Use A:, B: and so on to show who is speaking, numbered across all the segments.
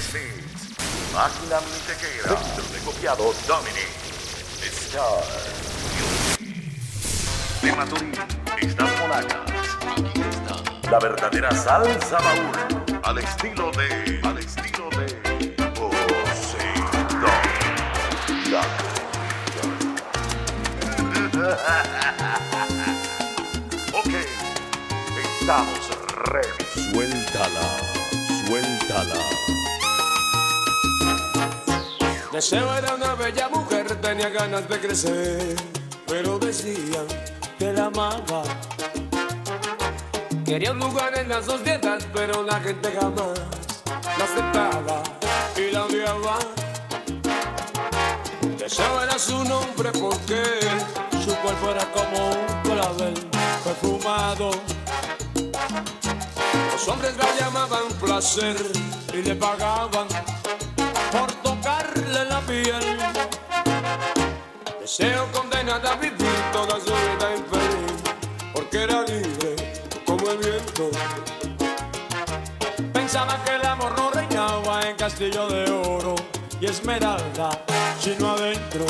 A: Smith. Máquina mintequera. Centro de copiado Dominic. Star. De Maturín. Estas monacas. Aquí está. La verdadera salsa baúl. Al estilo de... Al estilo de... Poseidón. La ok. Estamos ready.
B: Suéltala, suéltala.
C: Deseo era una bella mujer, tenía ganas de crecer, pero decían que la amaba. Quería un lugar en la sociedad, pero la gente jamás la aceptaba y la odiaba. Deseo era su nombre porque su cuerpo era como un clavel perfumado. Los hombres la llamaban placer y le pagaban por la piel. Deseo condenada a vivir toda su vida infeliz, porque era libre como el viento. Pensaba que el amor no reinaba en castillo de oro y esmeralda, sino adentro,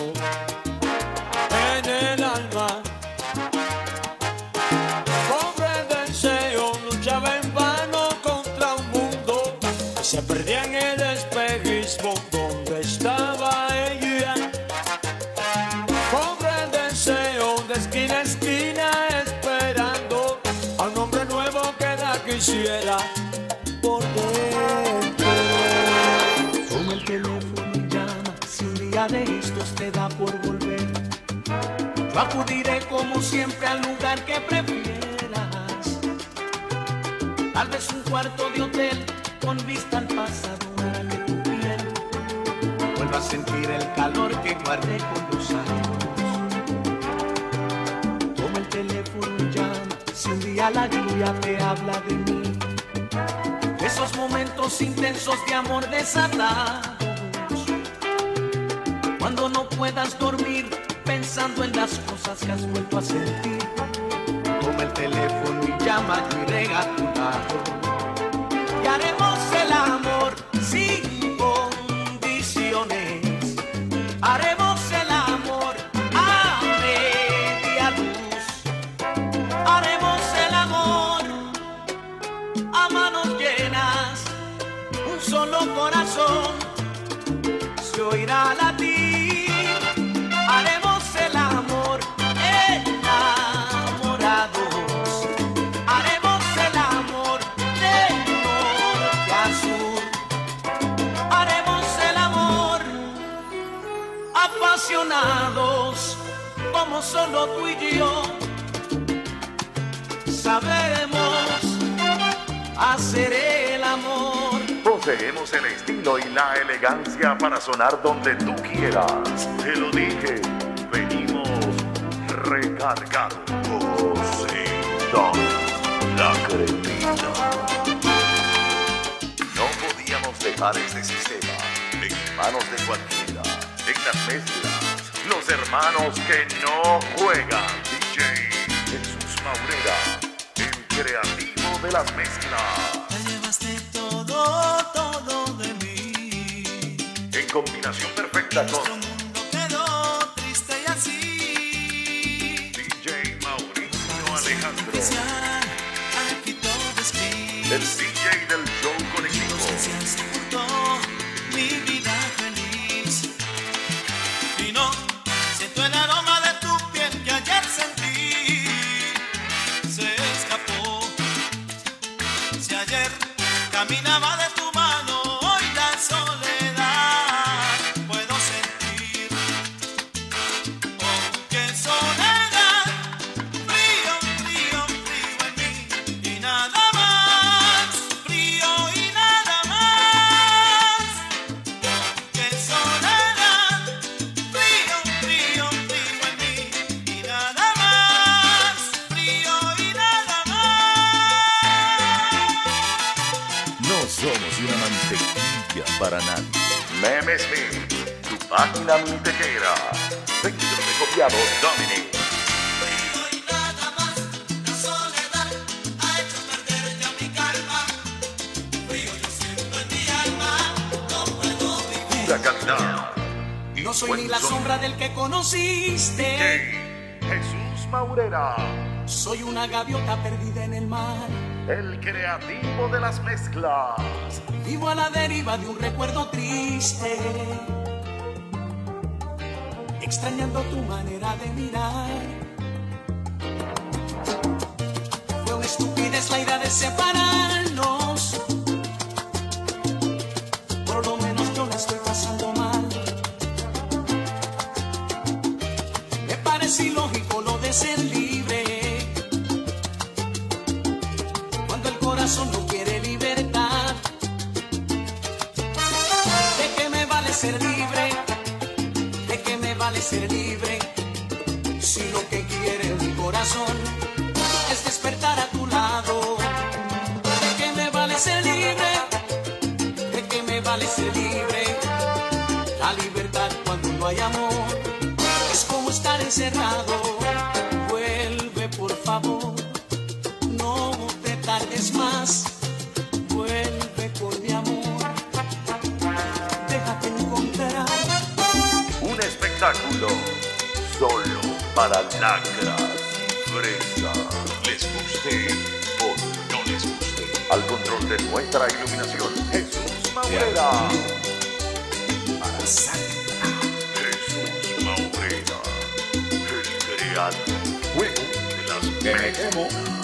D: Yo acudiré como siempre al lugar que prefieras. Tal vez un cuarto de hotel con vista al pasado que tu piel vuelva a sentir el calor que guardé con los años. Toma el teléfono y llama si un día la lluvia te habla de mí. Esos momentos intensos de amor desatados cuando no puedas dormir pensando en las cosas que has vuelto a sentir. Toma el teléfono y llama, yo iré a tu lado. Y haremos el amor apasionados como solo tú y yo sabemos hacer el amor.
A: Poseemos el estilo y la elegancia para sonar donde tú quieras. Te lo dije, venimos recargados. La cremita. No podíamos dejar este sistema en manos de cualquiera. En las mezclas, los hermanos que no juegan. DJ Jesús Maurera, el creativo de las mezclas.
D: Te llevaste todo, todo de mí.
A: En combinación perfecta con
B: para nadie.
A: MemesMe, tu página mintequera. Seguido copiado Dominic.
D: La.
A: Y
D: no soy ni la sombra del que conociste.
A: DJ Jesús Maurera.
D: Soy una gaviota perdida en el mar
A: el creativo de las mezclas.
D: Vivo a la deriva de un recuerdo triste, extrañando tu manera de mirar. Fue una estupidez la idea de
A: separar para lacras y fresas. Les guste o no les guste. Al control de nuestra iluminación, Jesús Maurera. Para Santa. Jesús Maurera, el
E: creador. Juego de las
F: que.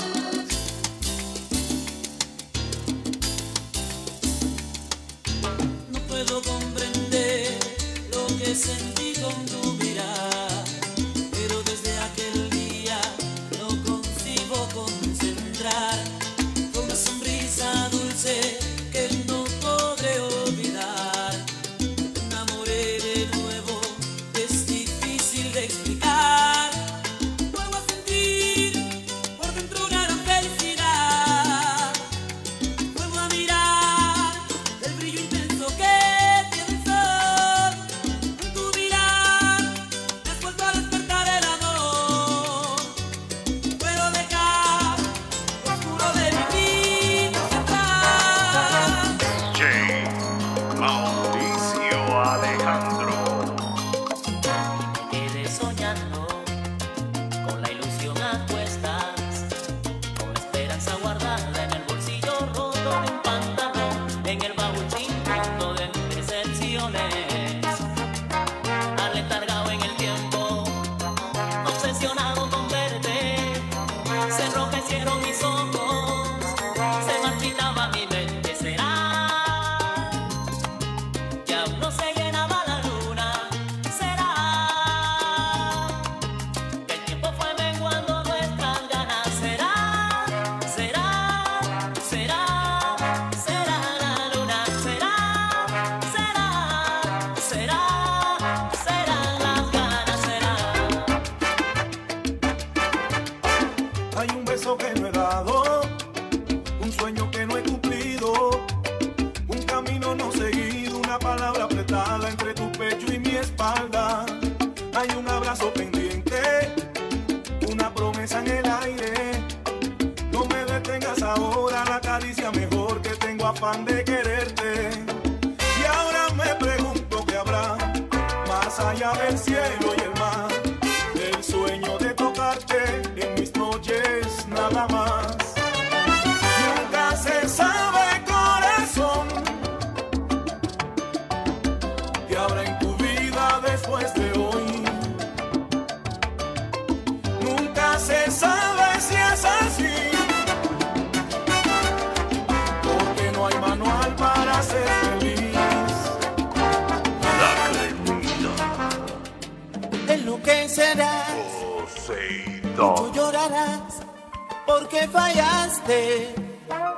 F: porque
D: fallaste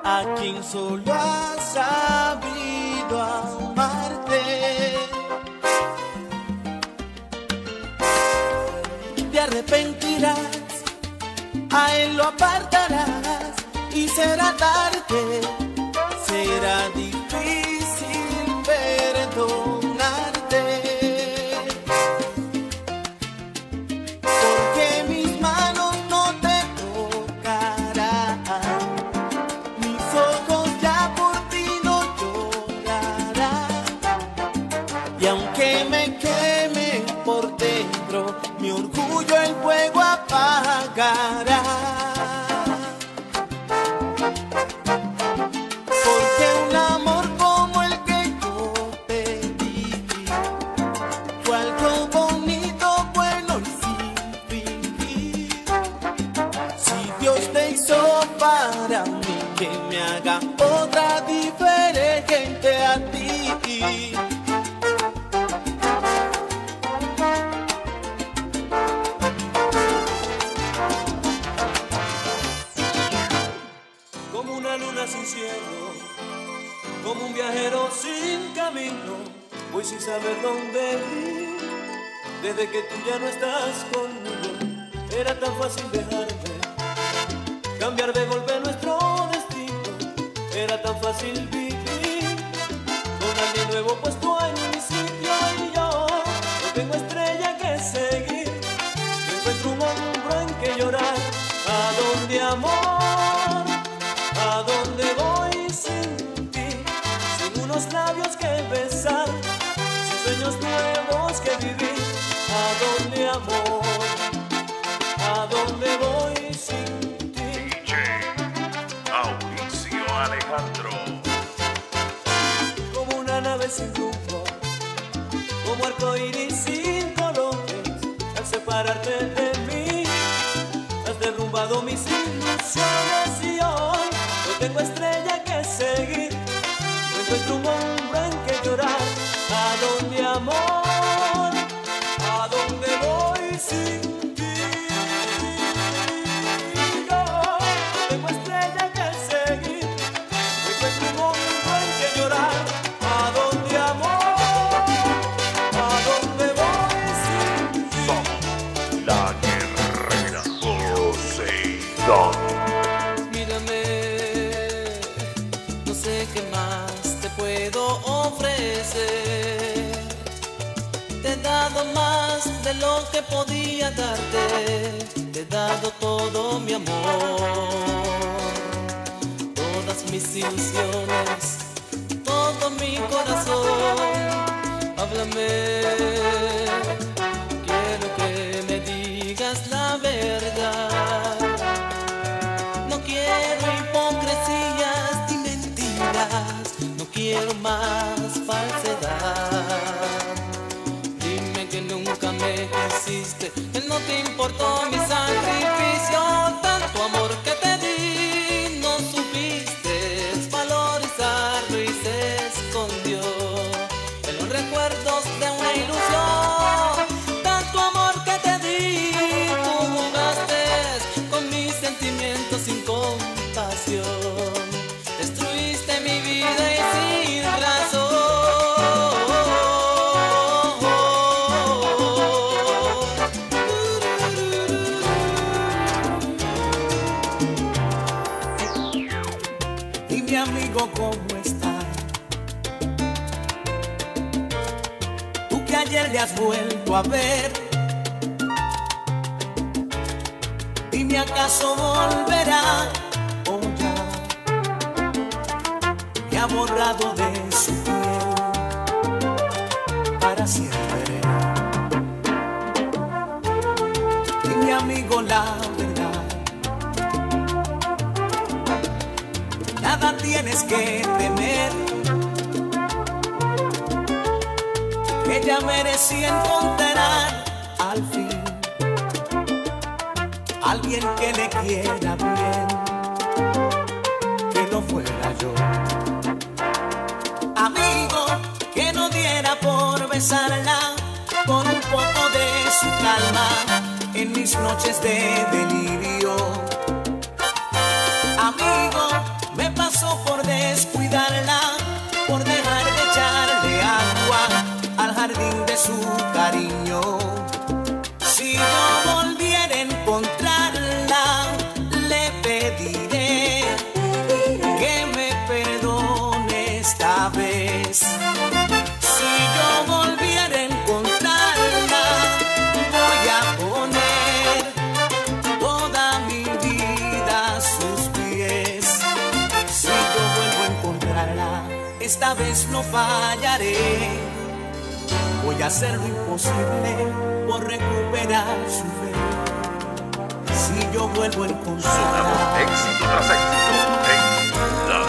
D: a quien solo has sabido amarte. Te arrepentirás, a él lo apartarás y será tarde Desde que tú ya no estás conmigo, era tan fácil dejarme, cambiar de golpe nuestro destino, era tan fácil vivir. Con alguien nuevo puesto sin rumbo, como arco iris sin colores, al separarte de mí, has derrumbado mis ilusiones y hoy no tengo estrella de lo que podía darte. Te he dado todo mi amor, todas mis ilusiones, todo mi corazón. Háblame, te importó mi
G: vuelto a ver. Dime acaso volverá ella merecía encontrar al fin alguien que le quiera bien, que no fuera yo. Amigo, que no diera por besarla, por un poco de su calma en mis noches de delirio amigo vez no fallaré. Voy a hacer lo imposible por recuperar su fe. Si yo vuelvo
A: Sonamos
G: encontrarla,
A: éxito tras éxito en la.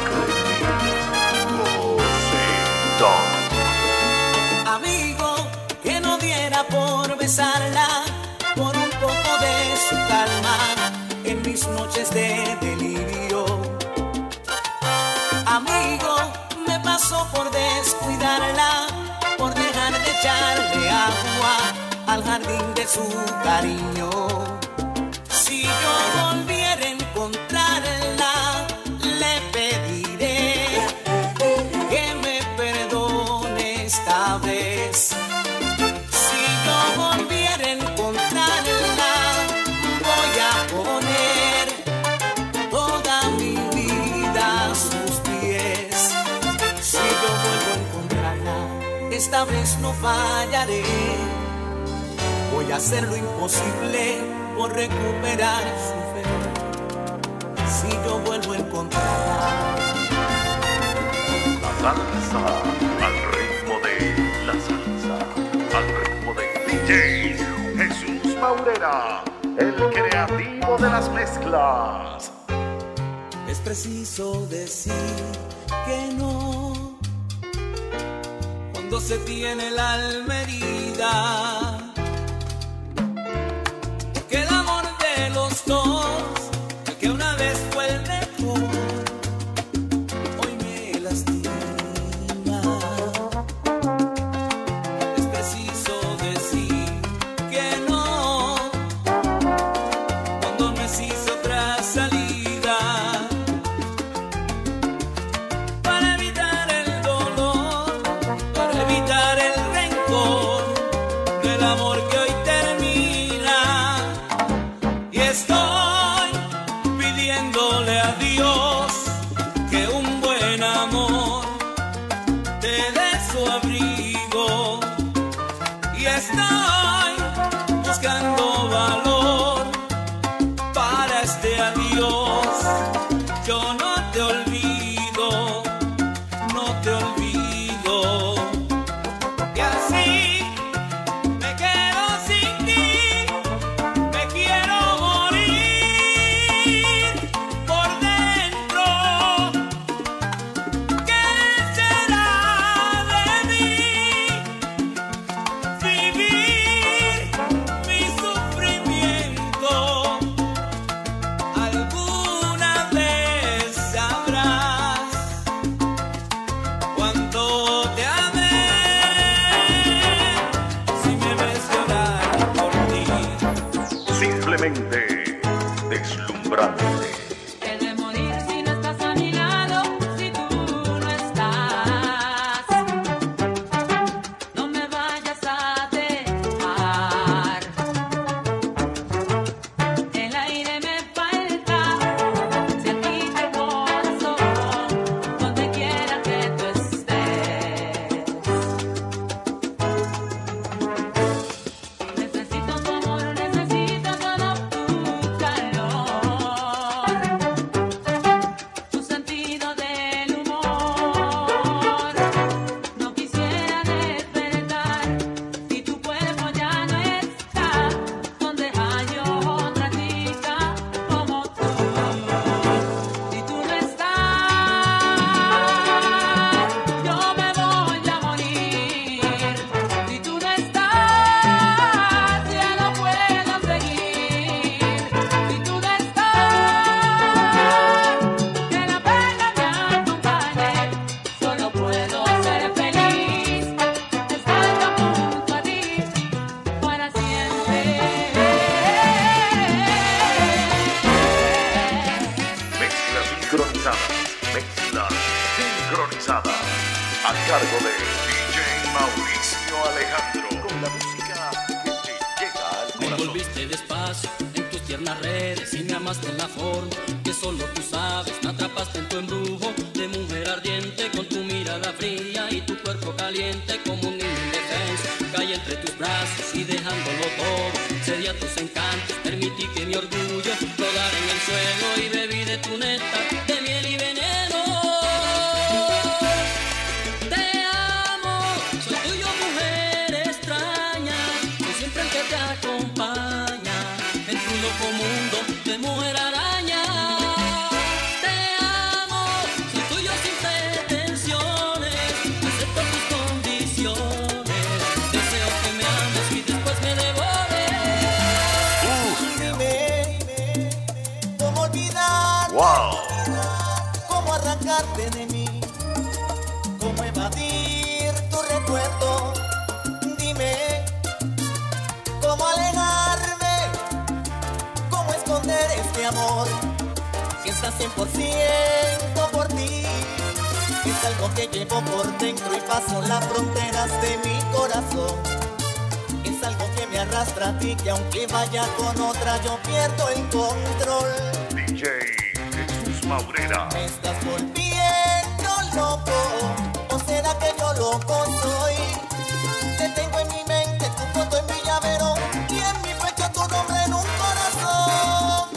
A: Poseidón.
G: amigo, que no diera por besarla, por un poco de su calma en mis noches de delirio.
D: jardín de su cariño. Si yo volviera a encontrarla, le pediré que me perdone esta vez. Si yo volviera a encontrarla, voy a poner toda mi vida a sus pies. Si yo vuelvo a encontrarla, esta vez no fallaré y hacer lo imposible por recuperar su fe. Si yo vuelvo a encontrarla.
A: La salsa al ritmo de la salsa, al ritmo de DJ Jesús Maurera, el creativo de las mezclas.
E: Es preciso decir que no cuando se tiene
H: la
I: almería fiestão. ¿Cómo evadir tu recuerdo?
D: Dime, ¿cómo
A: alejarme?
D: ¿Cómo esconder este amor? Que
J: está 100% por ti. Es algo que llevo por dentro y paso las fronteras de mi corazón es algo que me arrastra a ti que aunque vaya con otra yo pierdo el control.
A: DJ Jesús Maurera.
J: Me estás volviendo. Loco soy. Te tengo en mi mente tu foto en mi llavero y en mi pecho tu nombre en un corazón.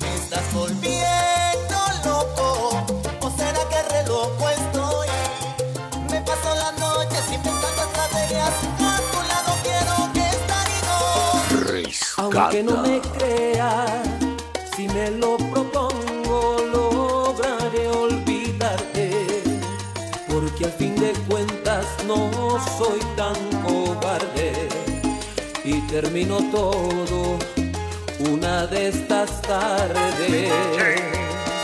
J: Me estás volviendo loco, o será que re loco estoy. Me paso la noche inventando estrategias, a tu lado quiero que estar y no.
D: Aunque no me creas, soy tan cobarde. Y termino todo una de estas tardes.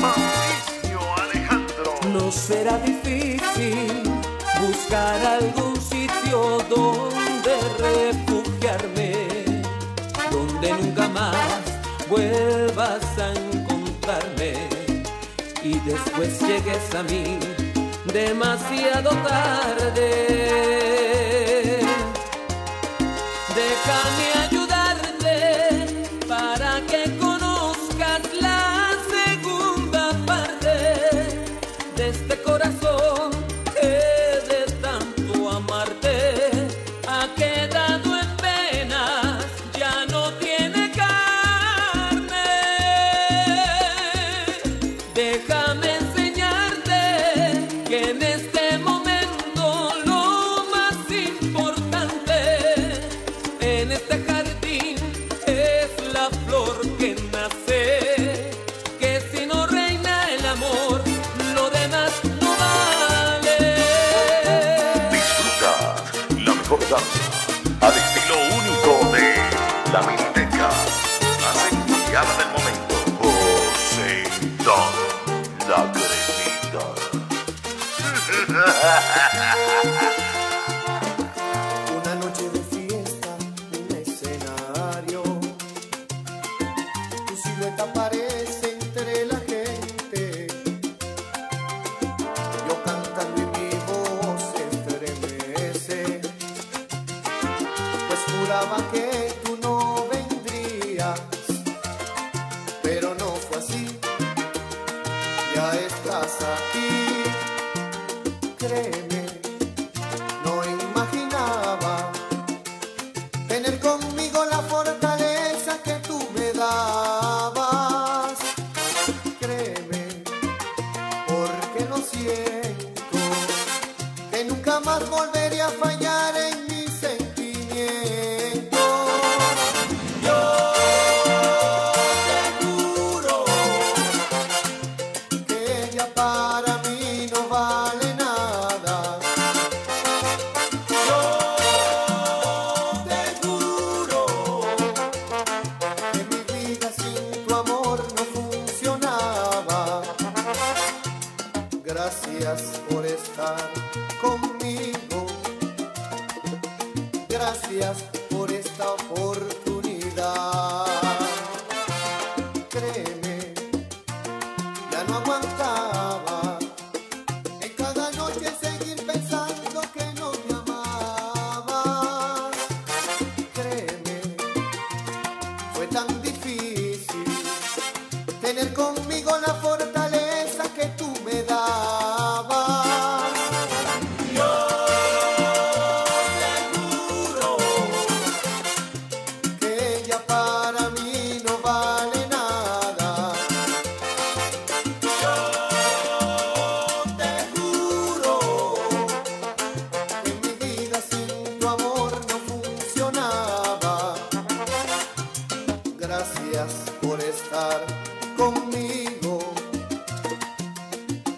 A: Mauricio Alejandro.
D: No será difícil buscar algún sitio donde refugiarme, donde nunca más vuelvas a encontrarme y después llegues a mí demasiado tarde.
K: con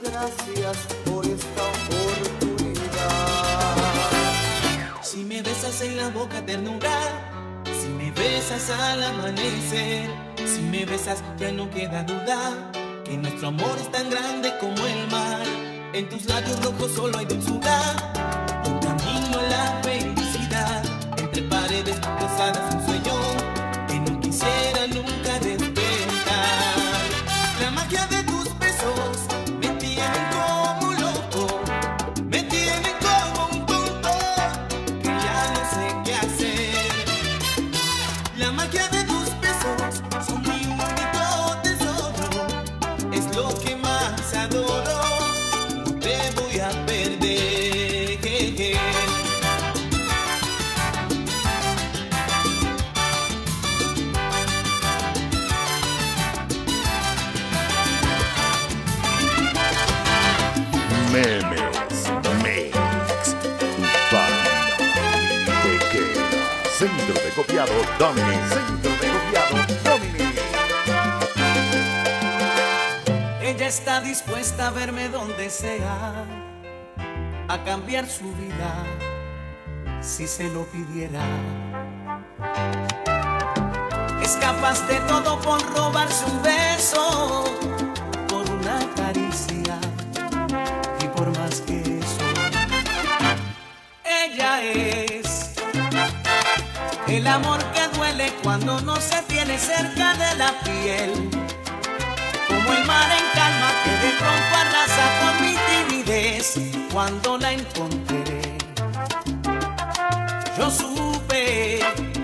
K: Gracias por esta oportunidad.
J: Si me besas en la boca ternura, si me besas al amanecer, si me besas ya no queda duda que nuestro amor es tan grande como el mar. En tus labios rojos solo hay dulzura, un camino a la felicidad, entre paredes cruzadas
C: Centro.
D: Ella está dispuesta a verme donde sea, a cambiar su vida si se lo pidiera. Es capaz de todo por robarse un beso, cuando no se tiene cerca de la piel como el mar en calma que de pronto arrasa con mi timidez cuando la encontré. Yo supe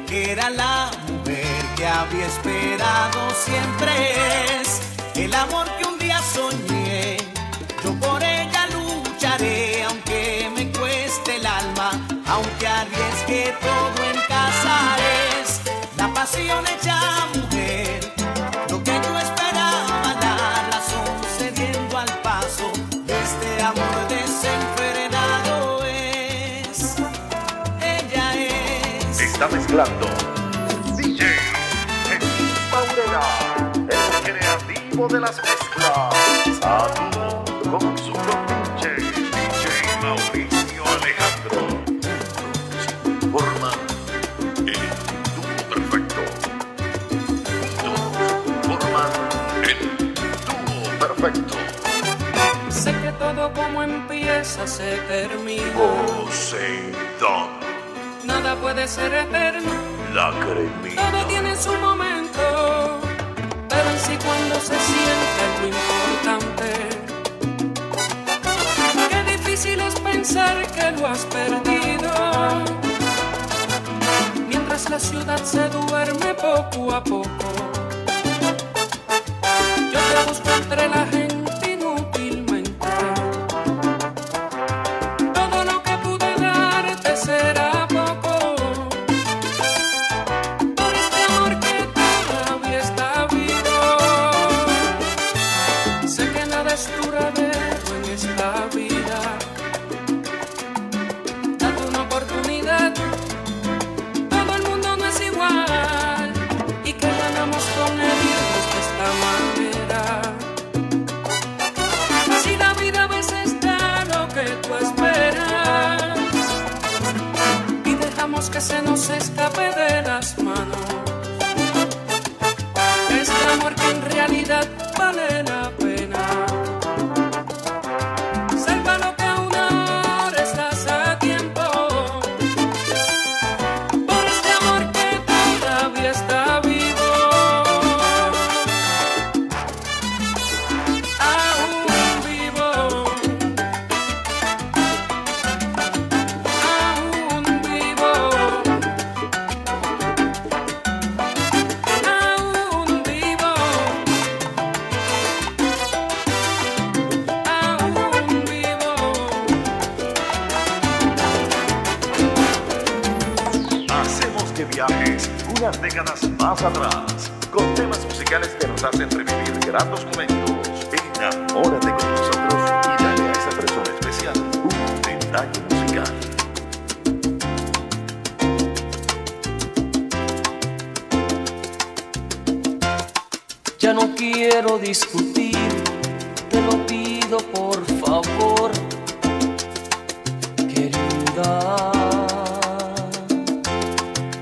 D: que era la mujer que había esperado siempre el amor que un día soñé. Yo por ella lucharé aunque me cueste el alma, aunque arriesgue todo
A: Está mezclando DJ Jesús Maurera, el creativo de las mezclas. A dúo con su compinche, DJ Mauricio Alejandro. Forman el dúo perfecto. Juntos forman el dúo perfecto.
L: Sé que todo como empieza se termina.
A: Poseidón,
L: Nada puede ser eterno.
A: la cremita.
L: Todo tiene su momento. Pero en sí cuando se siente lo importante. Qué difícil es pensar que lo has perdido. Mientras la ciudad se duerme poco a poco. Yo te busco entre la gente
A: musicales que nos hacen revivir grandes momentos. Enamórate con nosotros y dale a esa persona especial un detalle musical.
M: Ya no quiero discutir, te lo pido por favor, querida.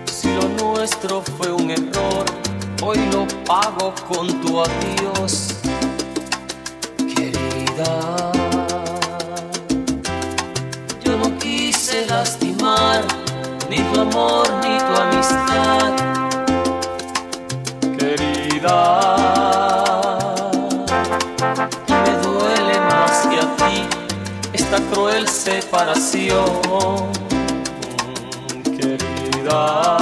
M: Si lo nuestro fue un error, hoy lo pago con tu adiós, querida. Yo no quise lastimar ni tu amor ni tu amistad querida. Me duele más que a ti esta cruel separación, querida.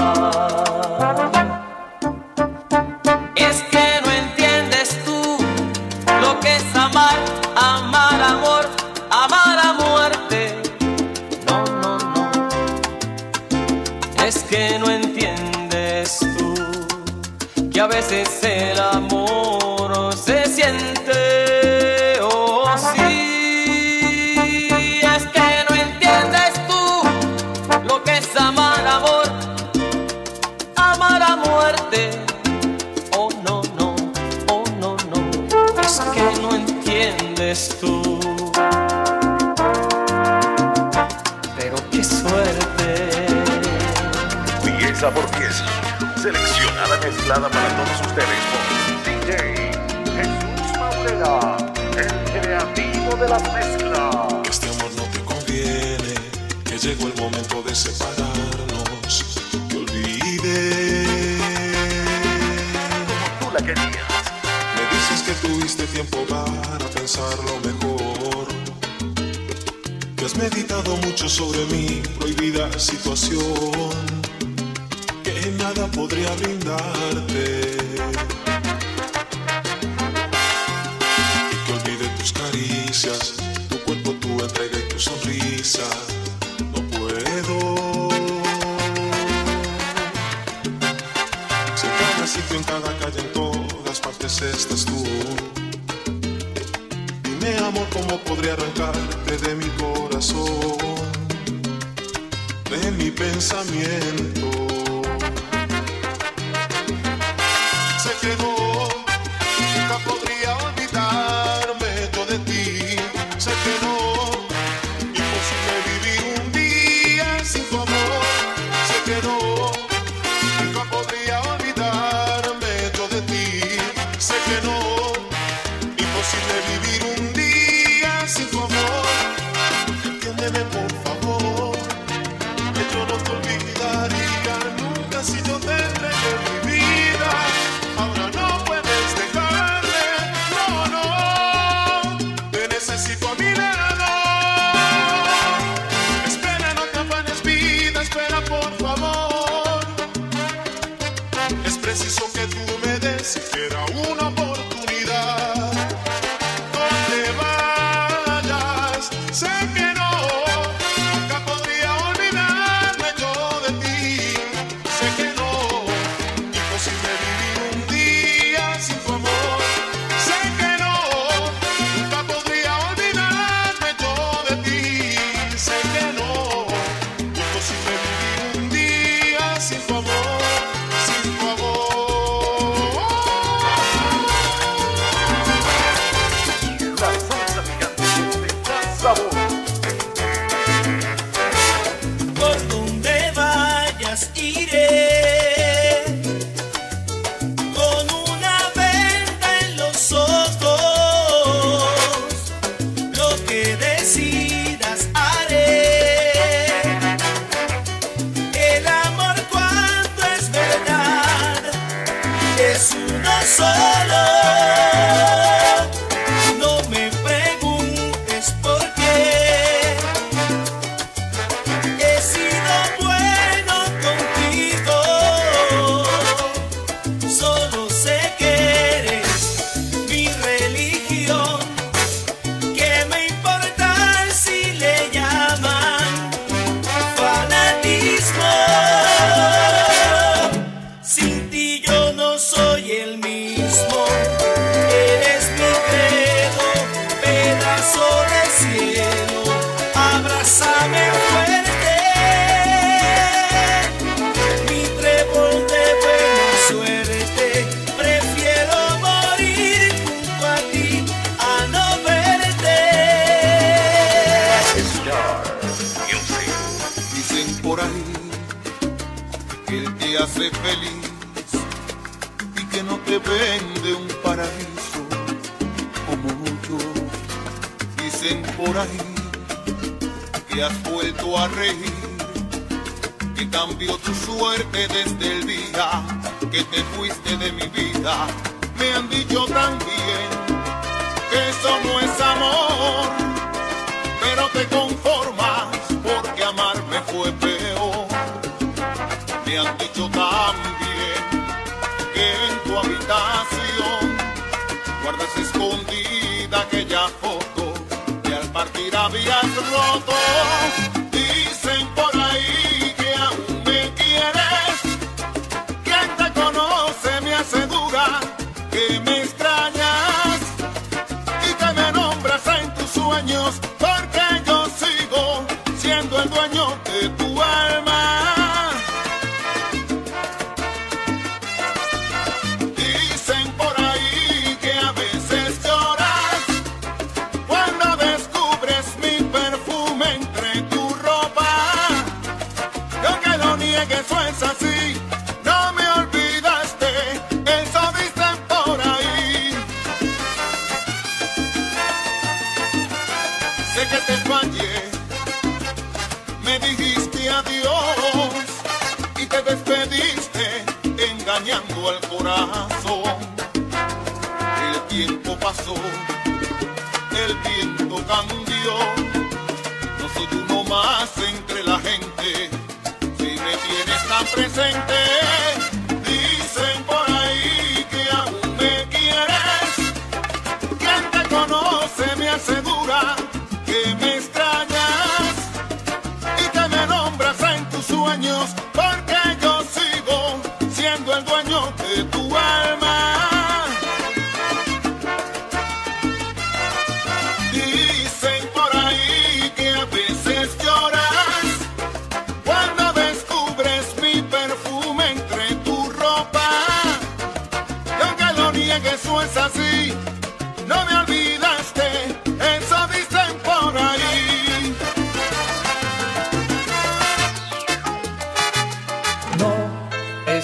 M: Pero qué suerte. Pieza
A: por pieza, seleccionada mezclada para todos ustedes por DJ Jesús Maurera, el creativo de las mezclas.
N: Este amor no te conviene, que llegó el momento de separarnos. Que olvidé.
A: Como tú la querías.
N: Me dices que tuviste tiempo para pensarlo mejor has meditado mucho sobre mi prohibida situación, que nada podría brindarte. Y que olvide tus caricias, tu cuerpo, tu entrega y tu sonrisa. No puedo. Si en cada sitio, en cada calle, en todas partes estás tú. Dime, amor, cómo podría arrancarte de mi corazón, pensamiento. Que
O: has vuelto a reír, que cambió tu suerte desde el día que te fuiste de mi vida. Me han dicho también que eso no es amor pero te conformas porque amarme fue peor. Me han dicho también que en tu habitación guardas escondida aquella al partir habías roto. Dicen por ahí que aún me quieres, quien te conoce me asegura que me extrañas y que me nombras en tus sueños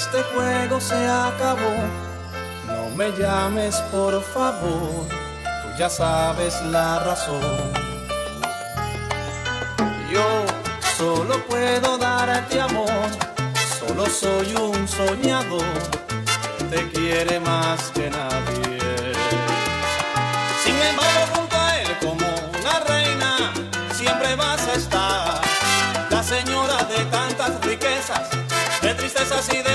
P: este juego se acabó. No me llames, por favor. Tú ya sabes la razón. Yo solo puedo darte amor. Solo soy un soñador. que Te quiere más que nadie. Sin embargo, junto a él como una reina, siempre vas a estar. La señora de tantas riquezas, de tristezas y de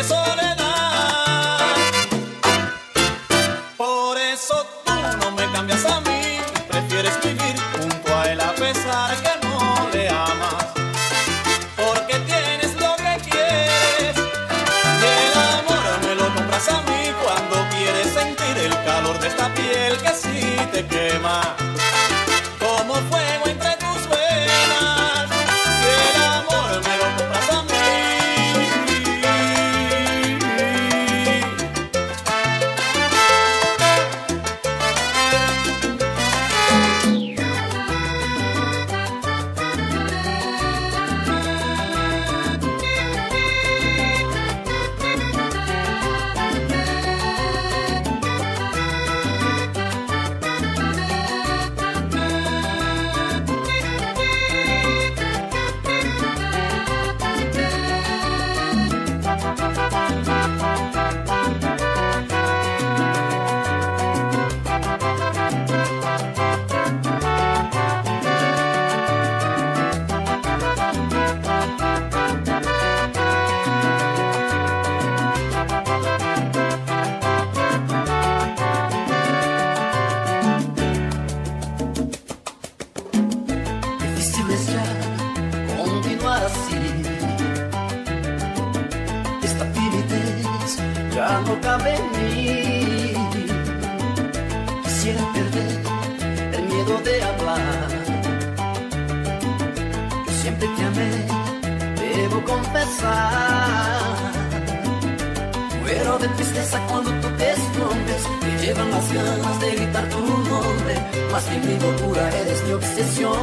Q: Más que mi locura eres mi obsesión.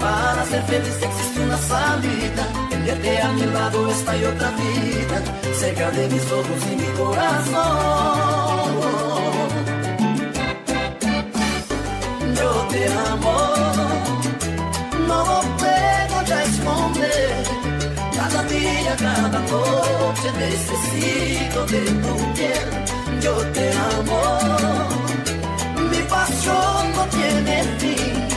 Q: Para ser feliz existe una salida. Tenerte a mi lado está hay otra vida. Cerca de mis ojos y mi corazón. Yo te amo. No lo puedo ya esconder. Cada día, cada noche necesito de tu piel. Yo te amo. Mi pasión no tiene fin.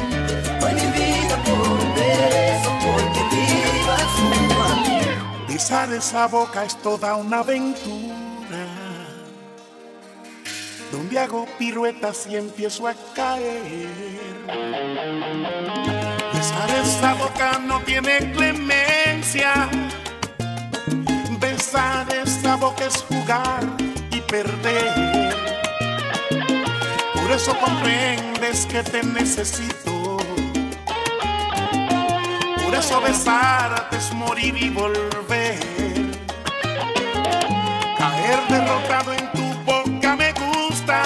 Q: Doy mi vida por un beso, porque vivas junto a mí.
R: Besar esa boca es toda una aventura. Donde hago piruetas y empiezo a caer. Besar esa boca no tiene clemencia. Besar esa boca es jugar Por eso comprendes que te necesito. Por eso besarte es morir y volver. Caer derrotado en tu boca me gusta.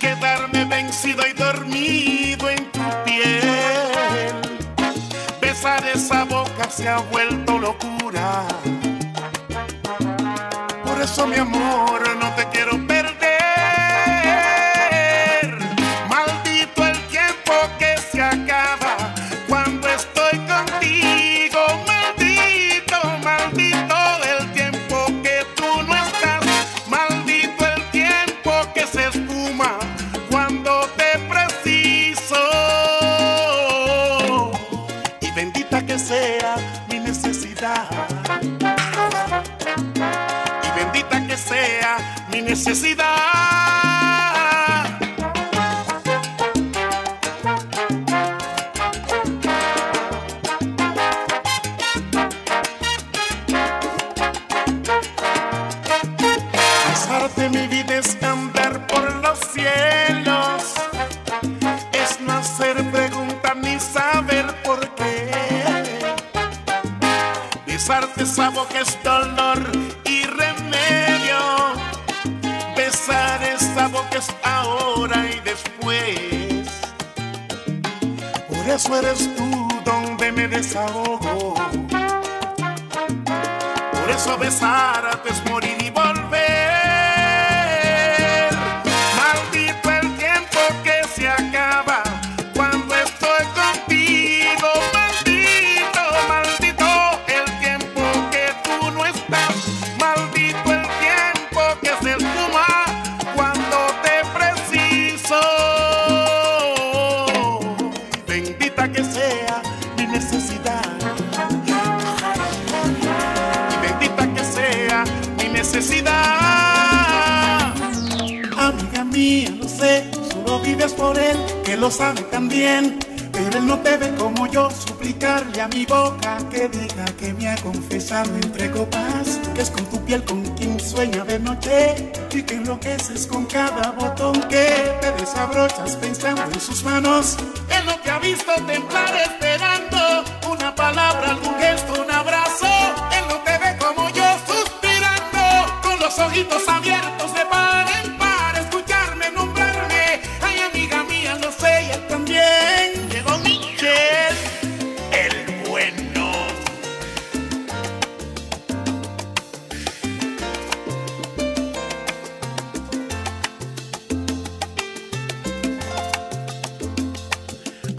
R: Quedarme vencido y dormido en tu piel. Besar esa boca se ha vuelto locura. Mi amor no te quiero perder. Sabo que es dolor y remedio. Besar esa boca es ahora y después. Por eso eres tú donde me desahogo. Por eso besar a es morir. que diga que me ha confesado entre copas, que es con tu piel con quien sueña de noche y que enloqueces con cada botón que te desabrochas.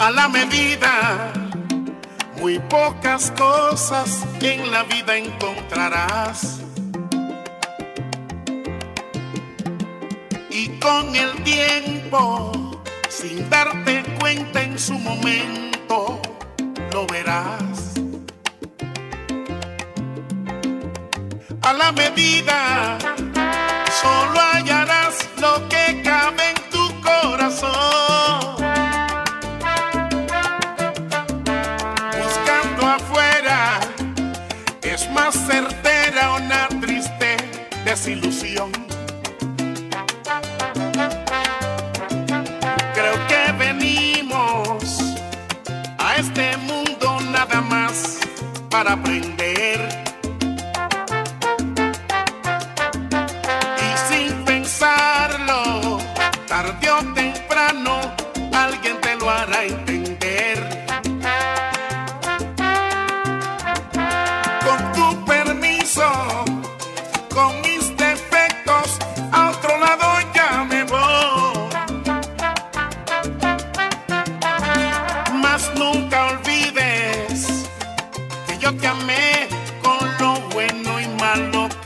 R: a la medida. Muy pocas cosas en la vida encontrarás. Y con el tiempo, sin darte cuenta en su momento, lo verás. A la medida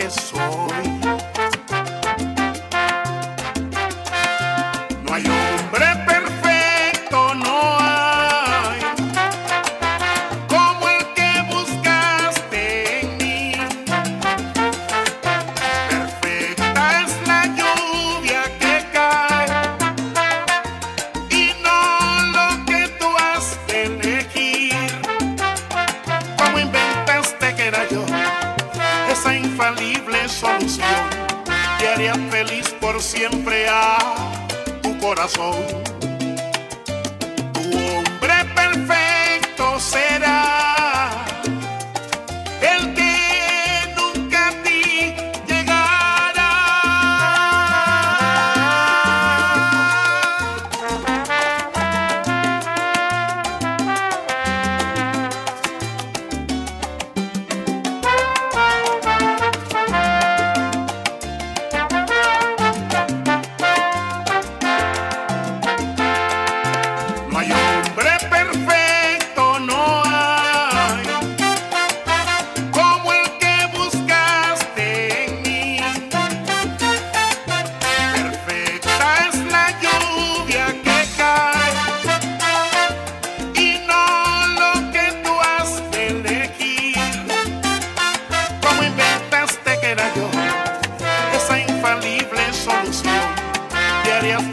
R: que soy.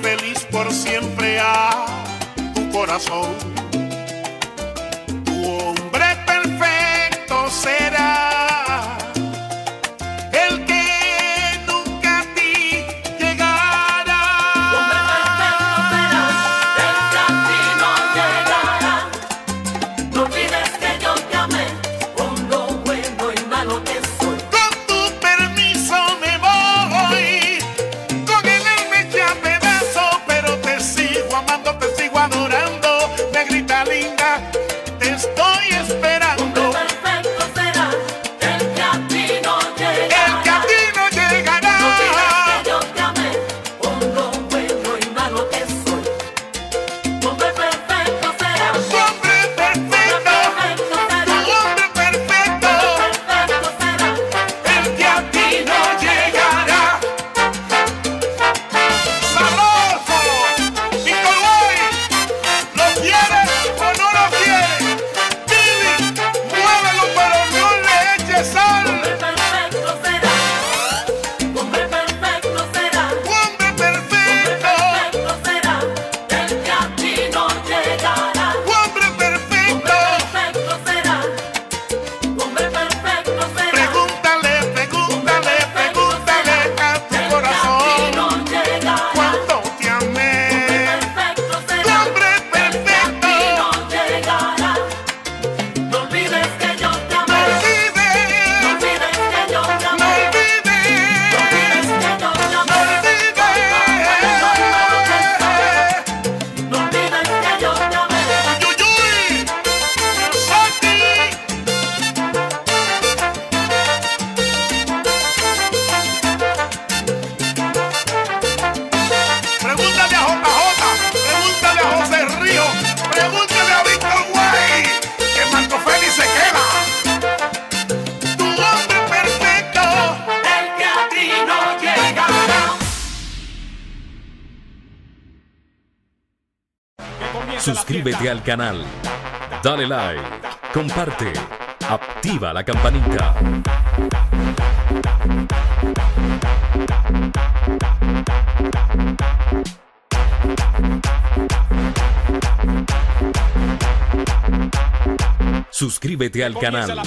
R: feliz por siempre a tu corazón.
A: Al canal, dale like, comparte, activa la campanita. Suscríbete al canal.